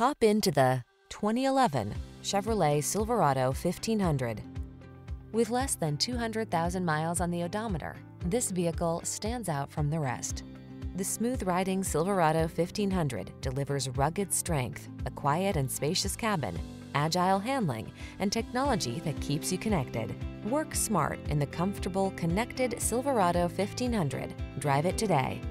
Hop into the 2011 Chevrolet Silverado 1500. With less than 200,000 miles on the odometer, this vehicle stands out from the rest. The smooth-riding Silverado 1500 delivers rugged strength, a quiet and spacious cabin, agile handling, and technology that keeps you connected. Work smart in the comfortable, connected Silverado 1500. Drive it today.